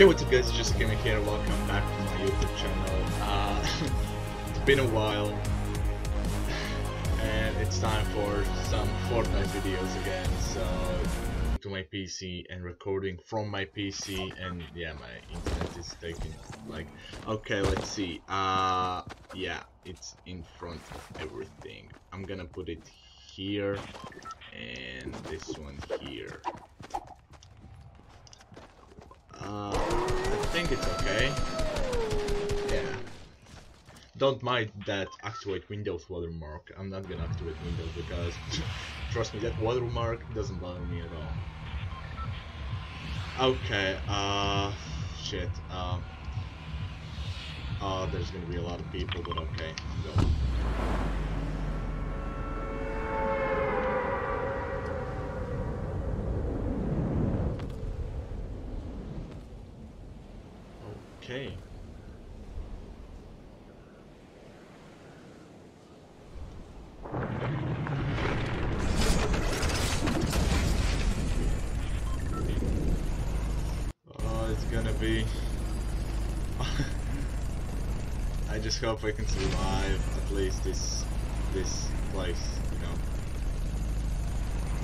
Yo, what's up guys, it's just Kimmy here, welcome back to my YouTube channel. Uh, it's been a while, and it's time for some Fortnite videos again, so to my PC and recording from my PC, and yeah, my internet is taking, like, okay, let's see, uh, yeah, it's in front of everything. I'm gonna put it here, and this one here. Uh, I think it's okay. Yeah. Don't mind that activate Windows watermark. I'm not gonna activate Windows because, trust me, that watermark doesn't bother me at all. Okay, uh, shit, um, uh, there's gonna be a lot of people, but okay, go. Okay. Oh, it's gonna be. I just hope I can survive at least this this place,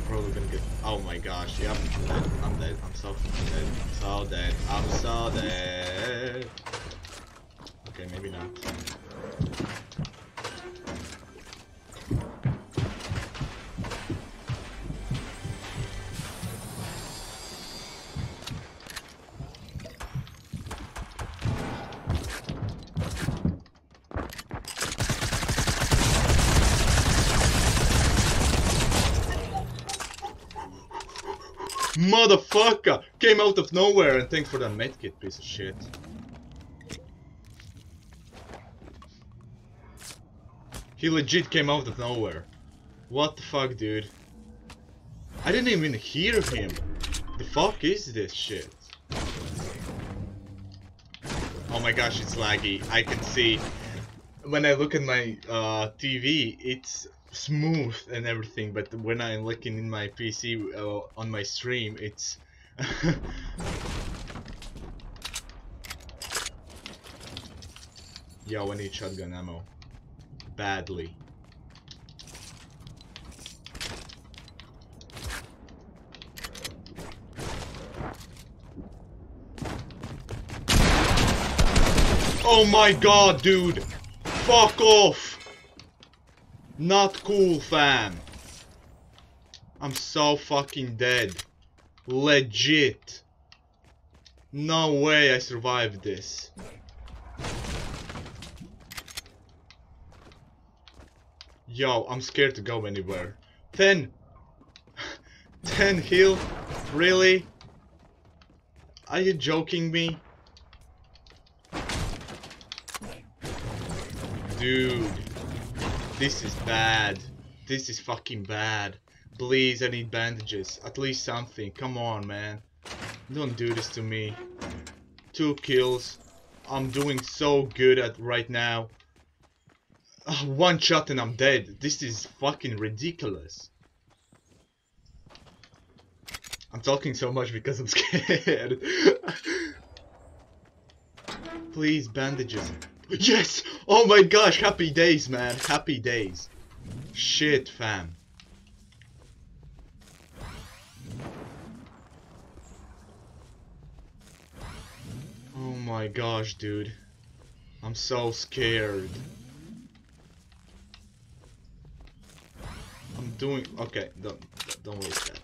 probably gonna get. Oh my gosh! Yep, I'm dead. I'm dead. I'm so dead. I'm so dead. I'm so dead. Okay, maybe not. Came out of nowhere and thanks for that medkit, piece of shit. He legit came out of nowhere. What the fuck, dude? I didn't even hear him. The fuck is this shit? Oh my gosh, it's laggy. I can see when I look at my uh, TV, it's smooth and everything, but when I'm looking in my PC uh, on my stream, it's Yo, I need shotgun ammo. Badly. Oh my god, dude! Fuck off! Not cool, fam. I'm so fucking dead. Legit. No way I survived this. Yo, I'm scared to go anywhere. 10! 10 heal? Really? Are you joking me? Dude. This is bad. This is fucking bad. Please, I need bandages. At least something. Come on, man. Don't do this to me. Two kills. I'm doing so good at right now. One shot and I'm dead. This is fucking ridiculous. I'm talking so much because I'm scared. Please, bandages. Yes! Oh my gosh, happy days, man. Happy days. Shit, fam. Oh my gosh, dude. I'm so scared. I'm doing... Okay, don't, don't waste that.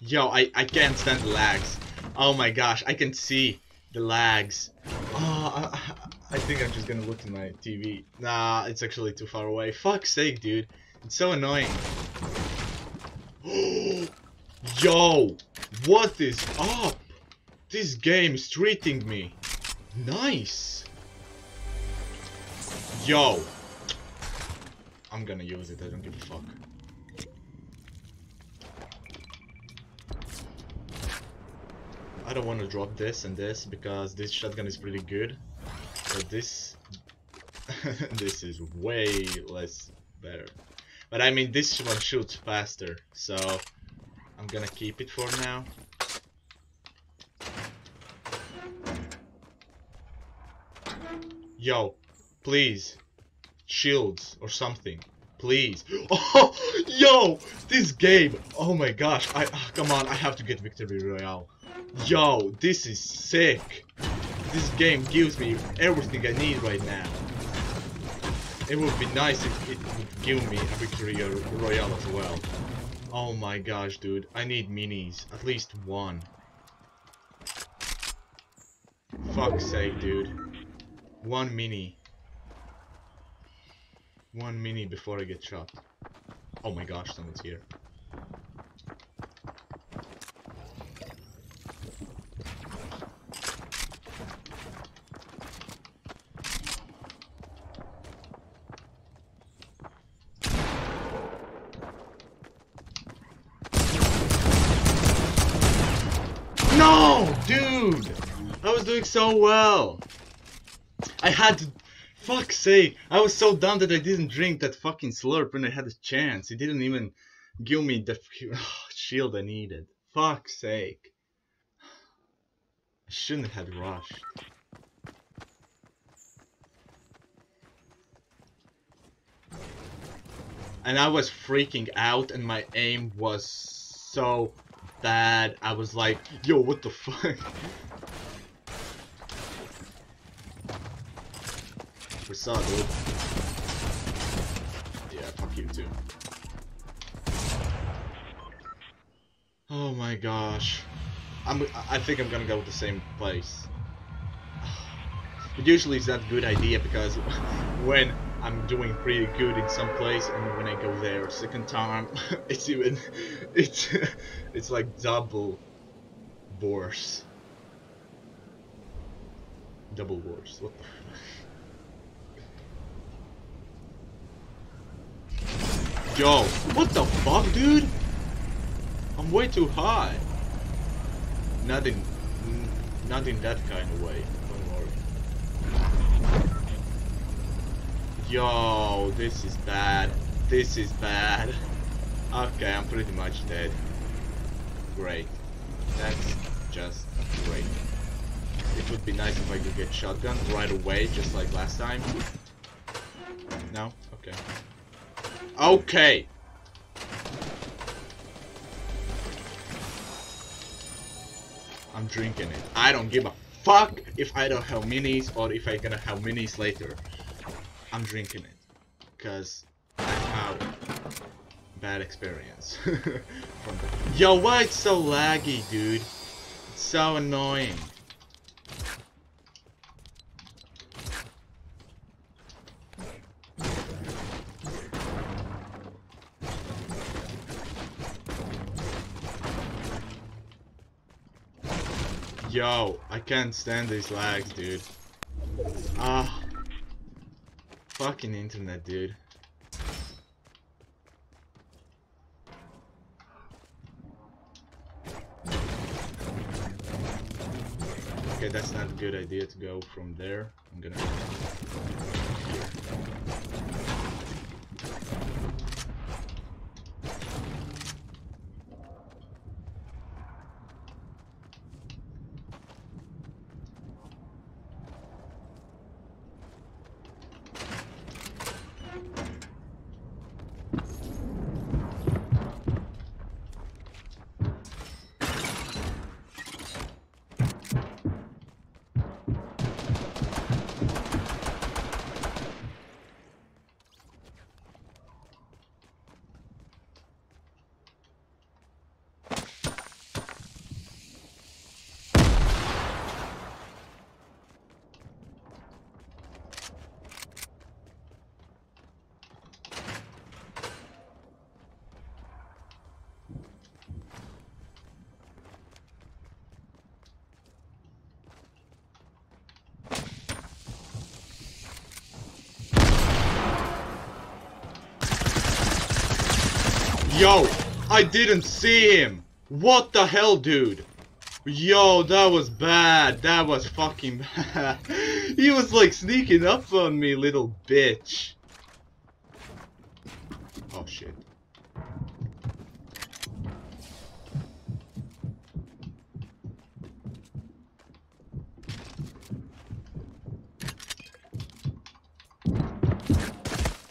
Yo, I, I can't stand the lags. Oh my gosh, I can see the lags. Oh, I, I think I'm just gonna look at my TV. Nah, it's actually too far away. Fuck's sake, dude. It's so annoying. Yo! What is up? This game is treating me. Nice! Yo! I'm gonna use it, I don't give a fuck. I don't want to drop this and this because this shotgun is pretty good. But this... this is way less better. But I mean, this one shoots faster, so I'm gonna keep it for now. Yo, please. Shields or something. Please. Oh, yo, this game. Oh my gosh. I ah, come on. I have to get victory royale. Yo, this is sick. This game gives me everything I need right now. It would be nice if it would give me a victory royale as well. Oh my gosh, dude. I need minis. At least one. Fuck's sake, dude. One mini. One mini before I get shot. Oh my gosh, someone's here. No! Dude! I was doing so well! I had to... Fuck's sake! I was so dumb that I didn't drink that fucking slurp when I had a chance. It didn't even give me the shield I needed. Fuck's sake. I shouldn't have rushed. And I was freaking out and my aim was so bad. I was like, yo, what the fuck? What's up, dude? Yeah, fuck you too. Oh my gosh. I'm, I think I'm gonna go to the same place. But usually it's not a good idea because when I'm doing pretty good in some place and when I go there second time it's even it's it's like double worse double worse what the yo what the fuck dude I'm way too high not in not in that kind of way Don't worry. Yo, this is bad. This is bad. Okay, I'm pretty much dead. Great. That's just great. It would be nice if I could get shotgun right away, just like last time. No? Okay. Okay! I'm drinking it. I don't give a fuck if I don't have minis or if I gonna have minis later. I'm drinking it because I have bad experience Yo, why it's so laggy, dude? It's so annoying. Yo, I can't stand these lags, dude. Ah. Fucking internet, dude. Okay, that's not a good idea to go from there. I'm gonna... Yo, I didn't see him. What the hell, dude? Yo, that was bad. That was fucking bad. he was like sneaking up on me, little bitch. Oh shit.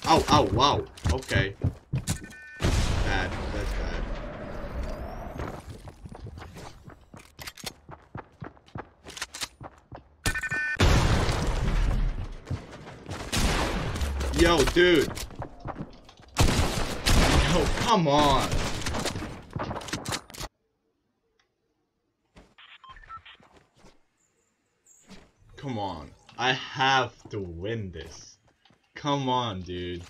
Oh, oh, wow. Okay. Bad. That's bad. Yo, dude. Yo, come on. Come on. I have to win this. Come on, dude.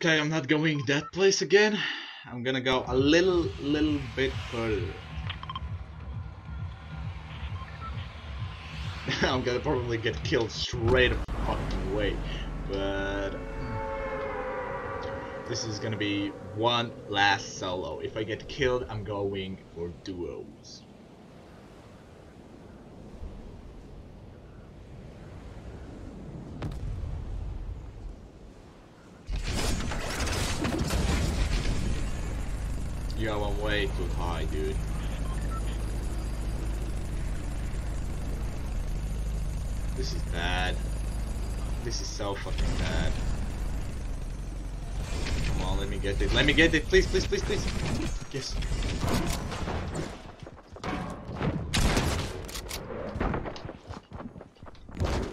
Okay, I'm going that place again. I'm gonna go a little, little bit further. I'm gonna probably get killed straight fucking away, but mm. this is gonna be one last solo. If I get killed, I'm going for duos. Yo, I'm way too high, dude. This is bad. This is so fucking bad. Come on, let me get it. Let me get it, please, please, please, please. Yes.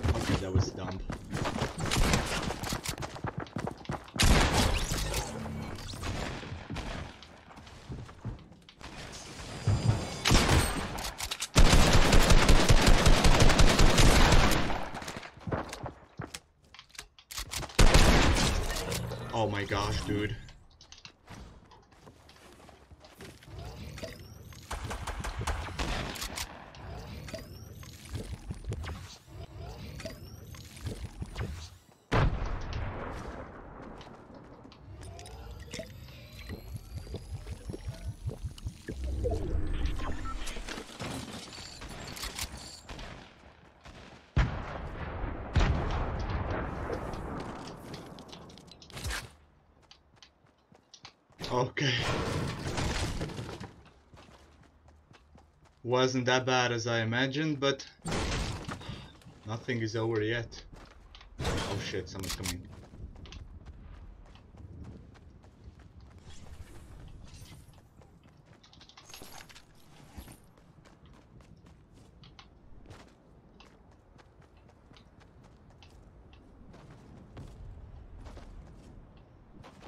Okay, that was dumb. Oh my gosh, dude. Okay. Wasn't that bad as I imagined, but nothing is over yet. Oh shit, someone's coming.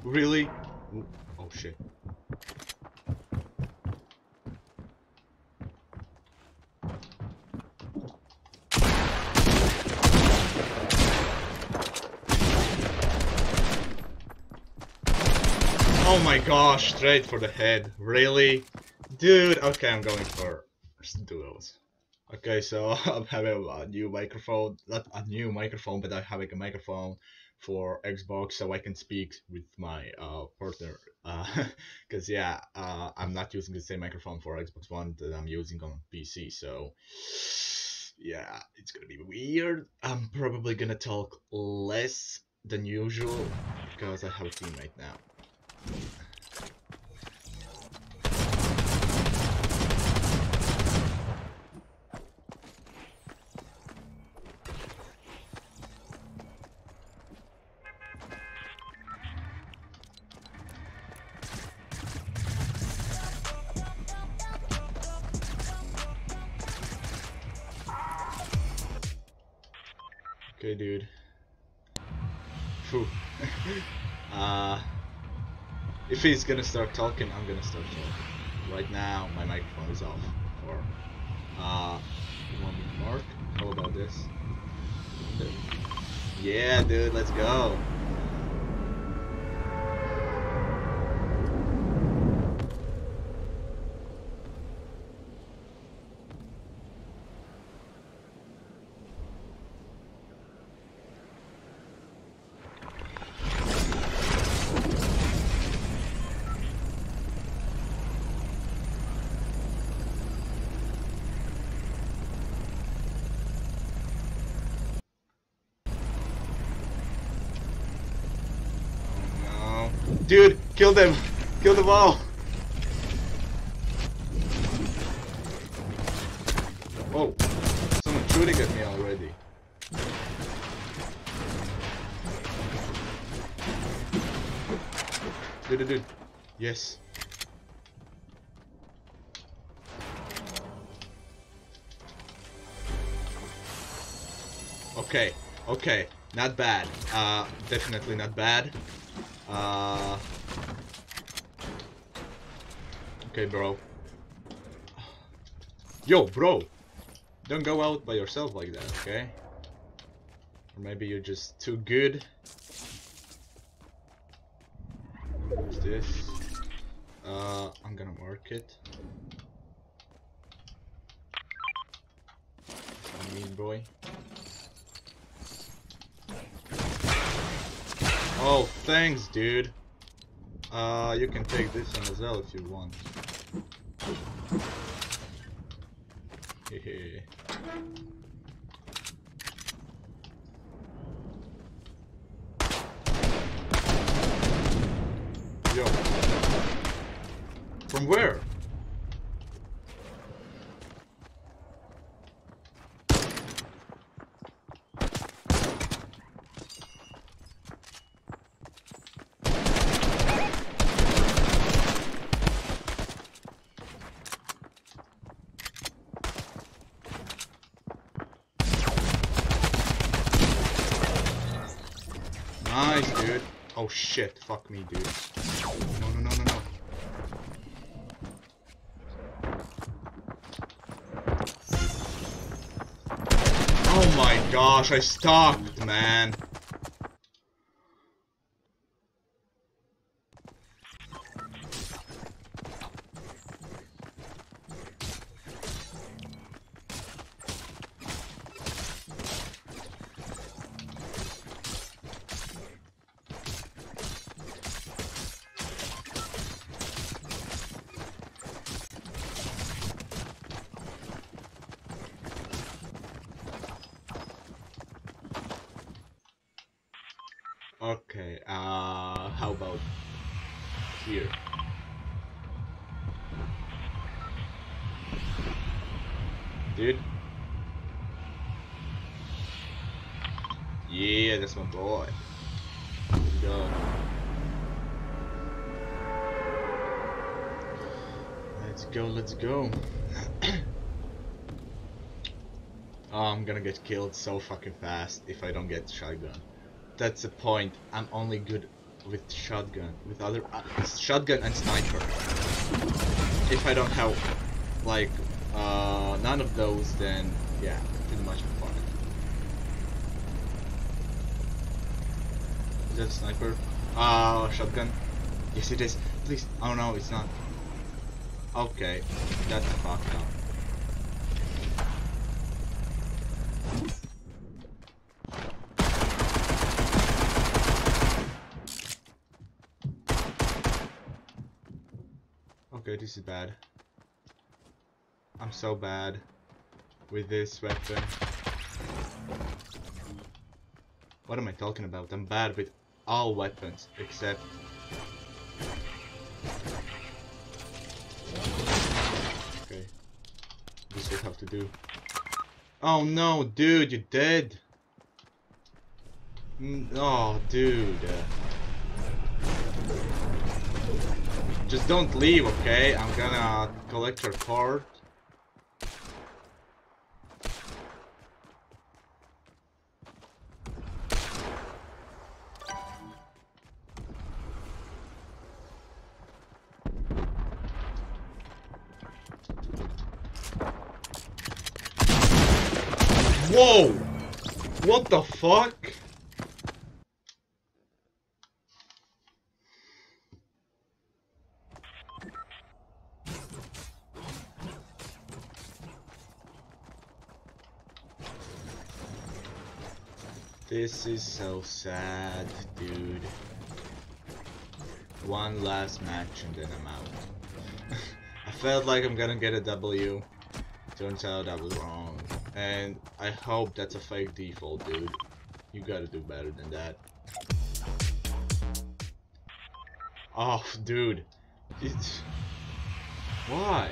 Really? Ooh, Oh shit. Oh my gosh, straight for the head. Really? Dude, okay, I'm going for duos. Okay, so I'm having a new microphone. Not a new microphone, but I'm having a microphone for Xbox so I can speak with my uh, partner. Because, uh, yeah, uh, I'm not using the same microphone for Xbox One that I'm using on PC. So, yeah, it's gonna be weird. I'm probably gonna talk less than usual because I have a teammate now. Okay, dude. Phew. uh, if he's gonna start talking, I'm gonna start talking. Right now, my microphone is off. Or, uh, to mark? How about this? Yeah, dude, let's go. Dude, kill them! Kill them all! Oh, someone shooting at me already. Dude, dude, dude. Yes. Okay, okay, not bad. Uh, definitely not bad. Uh, okay, bro. Yo, bro! Don't go out by yourself like that, okay? Or maybe you're just too good. What's this? Uh, I'm gonna mark it. Mean boy. Oh, thanks, dude. Uh, you can take this one as well if you want. Hehe. Yo. From where? Nice, dude. Oh shit, fuck me, dude. No, no, no, no, no. Oh my gosh, I stopped, man. Okay, uh, how about here? Dude? Yeah, that's my boy. Let's go. Let's go, let's go. oh, I'm gonna get killed so fucking fast if I don't get shotgun that's the point. I'm only good with shotgun, with other uh, shotgun and sniper. If I don't have like uh, none of those, then yeah, pretty much fun. Is that sniper? Uh, shotgun. Yes, it is. Please. Oh no, it's not. Okay, that's fucked up. Okay, this is bad. I'm so bad with this weapon. What am I talking about? I'm bad with all weapons except... Okay. This will have to do. Oh no, dude, you're dead! Mm, oh, dude. Just don't leave, okay? I'm gonna collect your card. Whoa! What the fuck? This is so sad, dude. One last match and then I'm out. I felt like I'm gonna get a W. Turns out I was wrong. And I hope that's a fake default, dude. You gotta do better than that. Oh, dude. It's... Why?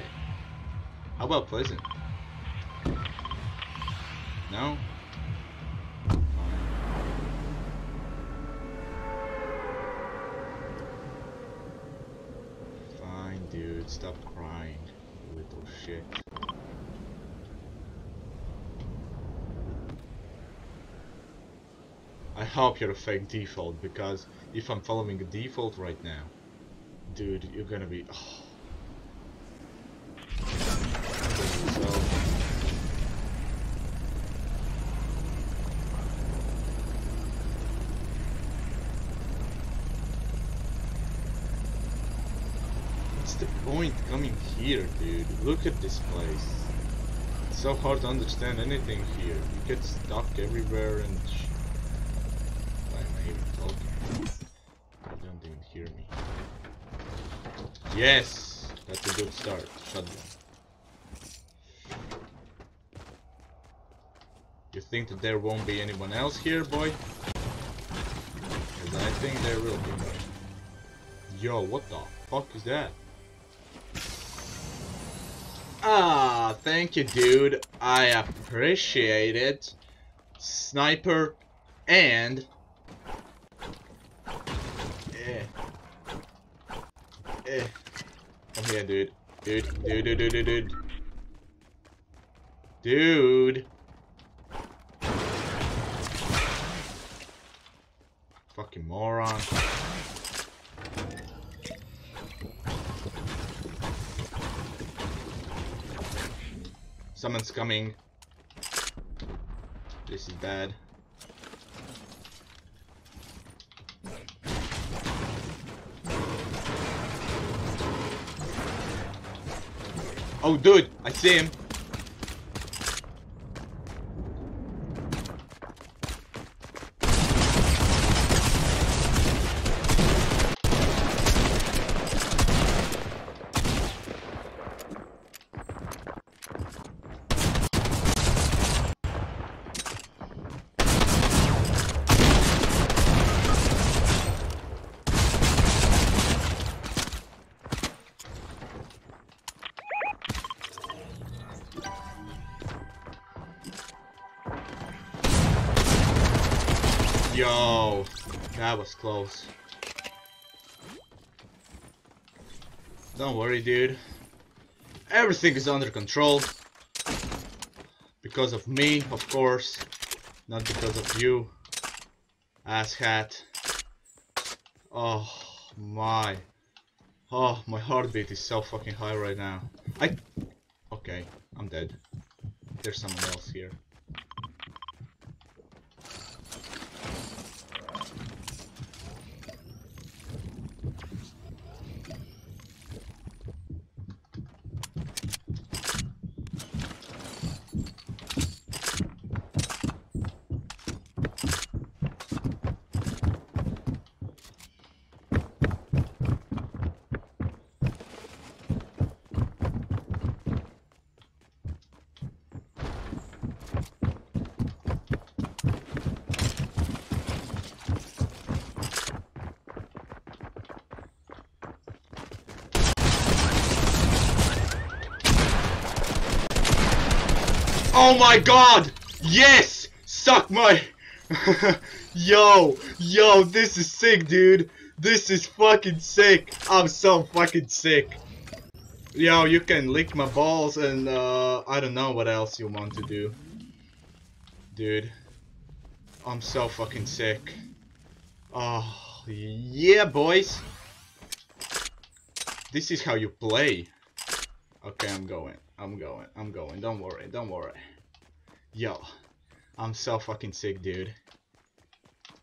How about Pleasant? No? Stop crying, little shit. I hope you're a fake default, because if I'm following a default right now, dude, you're gonna be... Oh. So, What's the point coming here, dude? Look at this place. It's so hard to understand anything here. You get stuck everywhere and... Why am I even talking? You don't even hear me. Yes! That's a good start. Shotgun. You think that there won't be anyone else here, boy? Because I think there will be. Yo, what the fuck is that? Ah, thank you, dude. I appreciate it. Sniper and... Eh. Eh. Come here, dude. Dude, dude, dude, dude, dude, dude. Dude. Fucking moron. Someone's coming. This is bad. Oh, dude, I see him. Yo, that was close. Don't worry, dude. Everything is under control. Because of me, of course. Not because of you. Asshat. Oh, my. Oh, my heartbeat is so fucking high right now. I... Okay, I'm dead. There's someone else here. Oh my god! Yes! Suck my... yo! Yo, this is sick, dude! This is fucking sick! I'm so fucking sick! Yo, you can lick my balls and, uh, I don't know what else you want to do. Dude. I'm so fucking sick. Oh, yeah, boys! This is how you play. Okay, I'm going. I'm going. I'm going. Don't worry. Don't worry. Yo, I'm so fucking sick, dude.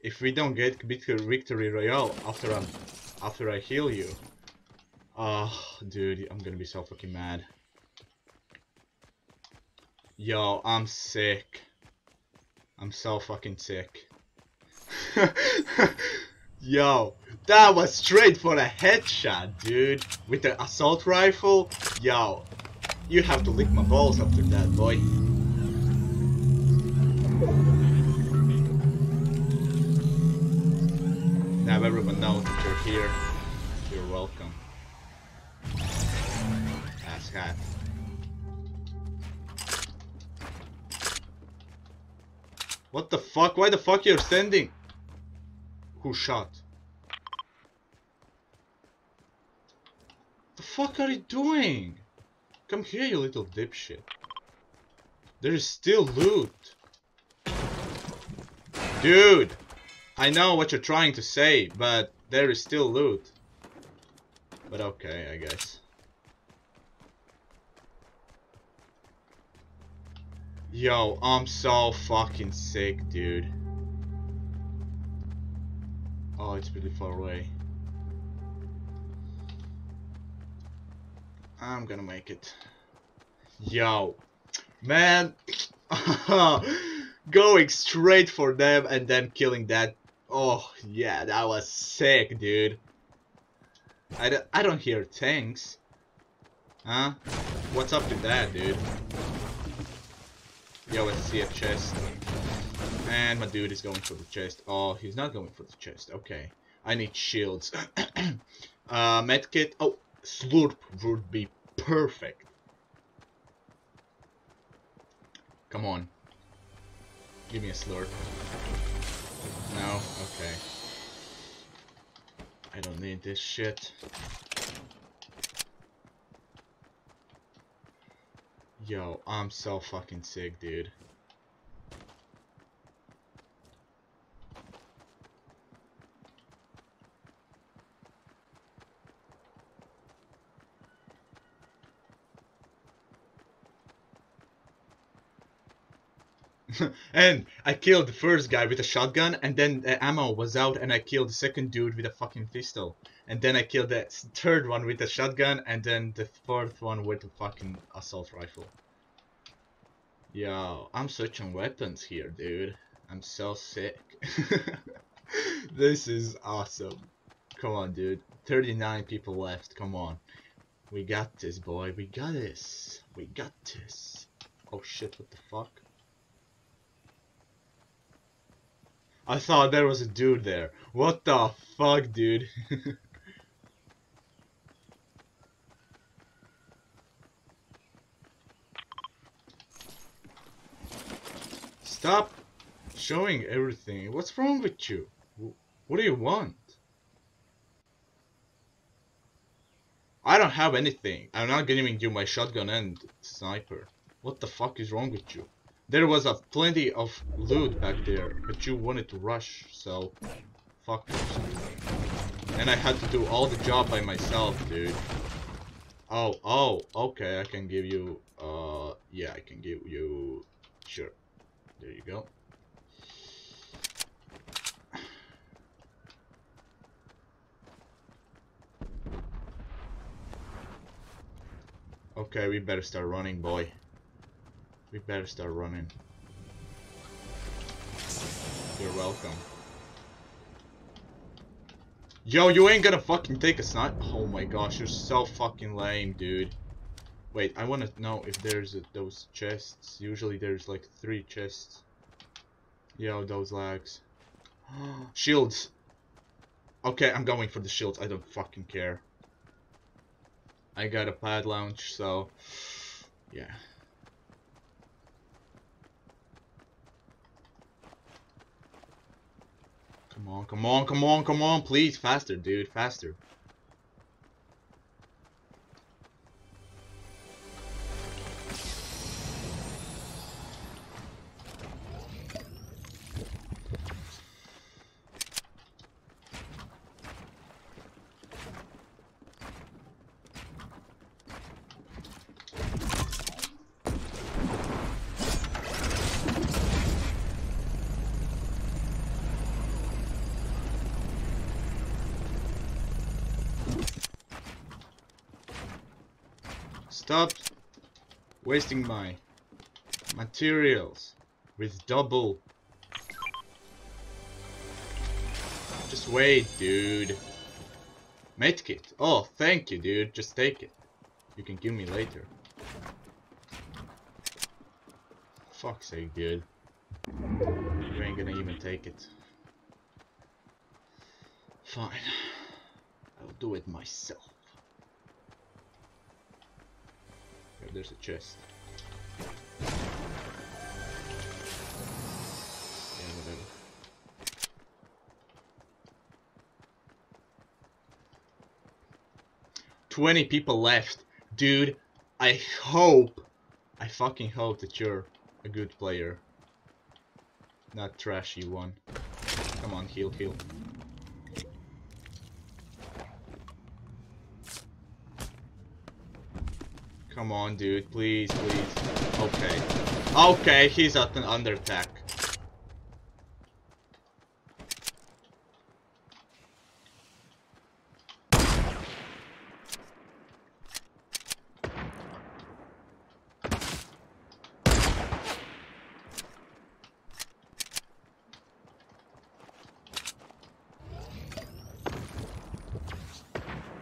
If we don't get victory, royale after I'm after I heal you, oh, dude, I'm gonna be so fucking mad. Yo, I'm sick. I'm so fucking sick. Yo, that was straight for a headshot, dude. With the assault rifle. Yo, you have to lick my balls after that, boy. Now everyone knows that you're here. You're welcome. Ass hat. What the fuck? Why the fuck you're standing? Who shot? The fuck are you doing? Come here, you little dipshit. There is still loot. Dude! I know what you're trying to say, but there is still loot. But okay, I guess. Yo, I'm so fucking sick, dude. Oh, it's really far away. I'm gonna make it. Yo. Man. Going straight for them and then killing that. Oh, yeah, that was sick, dude. I don't, I don't hear tanks. Huh? What's up with that, dude? Yo, let's see a chest. And my dude is going for the chest. Oh, he's not going for the chest. Okay. I need shields. uh, medkit. Oh, slurp would be perfect. Come on. Give me a slurp. No? Okay. I don't need this shit. Yo, I'm so fucking sick, dude. and I killed the first guy with a shotgun, and then the ammo was out, and I killed the second dude with a fucking pistol. And then I killed the third one with a shotgun, and then the fourth one with a fucking assault rifle. Yo, I'm switching weapons here, dude. I'm so sick. this is awesome. Come on, dude. 39 people left. Come on. We got this, boy. We got this. We got this. Oh shit, what the fuck? I thought there was a dude there. What the fuck, dude? Stop showing everything. What's wrong with you? What do you want? I don't have anything. I'm not giving you my shotgun and sniper. What the fuck is wrong with you? There was a plenty of loot back there, but you wanted to rush, so fuck And I had to do all the job by myself, dude. Oh, oh, okay, I can give you, uh, yeah, I can give you, sure. There you go. Okay, we better start running, boy. We better start running. You're welcome. Yo, you ain't gonna fucking take a snipe. Oh my gosh, you're so fucking lame, dude. Wait, I wanna know if there's a, those chests. Usually there's like three chests. Yo, those lags. shields! Okay, I'm going for the shields. I don't fucking care. I got a pad launch, so... Yeah. Come on, come on, come on, come on, please. Faster, dude, faster. Wasting my materials with double. Just wait, dude. Medkit. Oh, thank you, dude. Just take it. You can give me later. Fuck's sake, dude. You ain't gonna even take it. Fine. I'll do it myself. There's a chest. Twenty people left, dude. I hope, I fucking hope that you're a good player, not trashy one. Come on, heal, heal. Come on, dude. Please, please. Okay. Okay, he's at an under attack.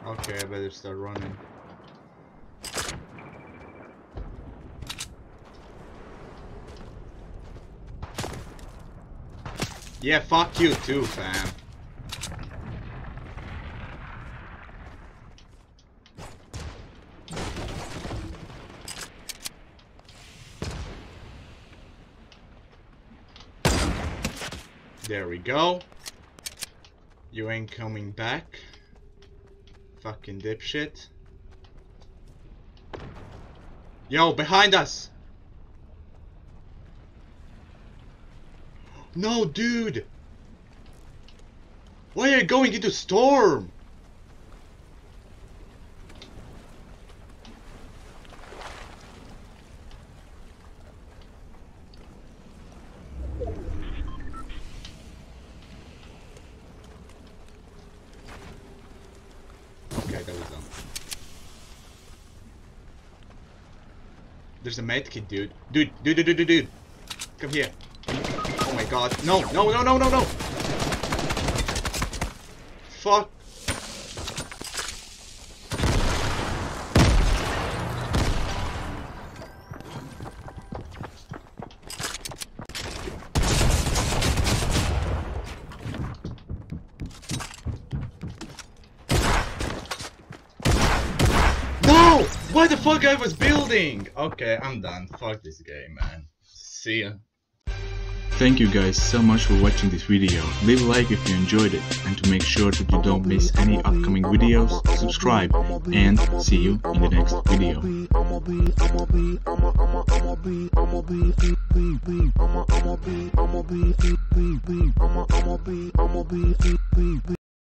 Okay, I better start running. Yeah, fuck you too, fam. There we go. You ain't coming back. Fucking dipshit. Yo, behind us! No, dude! Why are you going into storm? Okay, that was dumb. There's a medkit, dude. Dude, dude, dude, dude, dude, dude. Come here. God. No, no, no, no, no, no! Fuck. No! Why the fuck I was building? Okay, I'm done. Fuck this game, man. See ya. Thank you guys so much for watching this video. Leave a like if you enjoyed it and to make sure that you don't miss any upcoming videos, subscribe and see you in the next video.